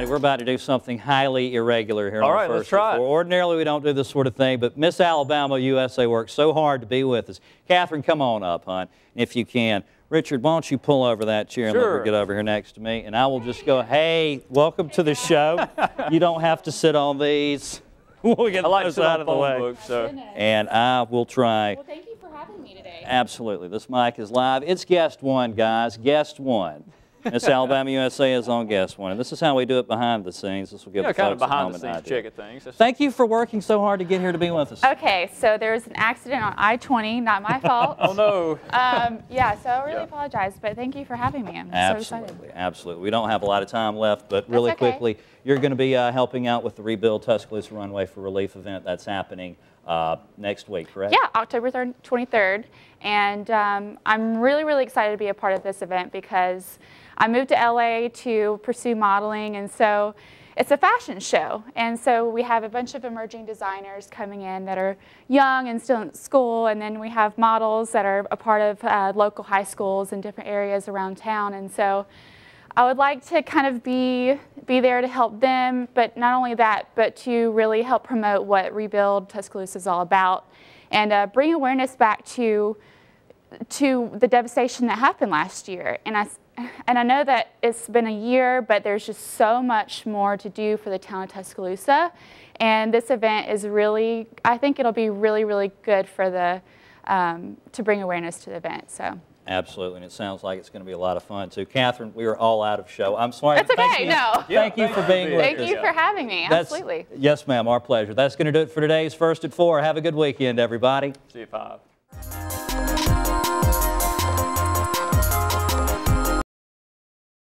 righty, we're about to do something highly irregular here All on right, the let's first try it. Ordinarily, we don't do this sort of thing, but Miss Alabama USA worked so hard to be with us. Katherine, come on up, hon, if you can. Richard, why don't you pull over that chair and let her get over here next to me, and I will just go, hey, welcome to the show. you don't have to sit on these. We'll get I like those out of the way. books, so. And I will try. Well, thank you for having me today. Absolutely. This mic is live. It's guest one, guys. Guest one. Miss Alabama USA is on guest one. And this is how we do it behind the scenes. This will give Yeah, the kind of folks at behind the scenes idea. check of things. That's- Thank you for working so hard to get here to be with us. Okay, so there was an accident on I-20, not my fault. Oh no. um, yeah, so I really Yeah. apologize, but thank you for having me. I'm so Absolutely, excited. absolutely. We don't have a lot of time left, but really okay. quickly, you're going to be uh, helping out with the Rebuild Tuscaloosa Runway for Relief event that's happening uh, next week, correct? Yeah, October 3rd, 23rd, and um, I'm really, really excited to be a part of this event because I moved to LA to pursue modeling, and so it's a fashion show, and so we have a bunch of emerging designers coming in that are young and still in school, and then we have models that are a part of uh, local high schools in different areas around town, and so. I would like to kind of be be there to help them, but not only that, but to really help promote what Rebuild Tuscaloosa is all about, and uh, bring awareness back to to the devastation that happened last year. And I and I know that it's been a year, but there's just so much more to do for the town of Tuscaloosa, and this event is really I think it'll be really really good for the um, to bring awareness to the event. So. Absolutely, and it sounds like it's going to be a lot of fun too. Katherine, we are all out of show. I'm sorry. It's but thank okay, you- no. Thank you for being with Thank us. you for having me. That's- Absolutely. Yes, ma'am, our pleasure. That's going to do it for today's First at Four. Have a good weekend, everybody. See you five.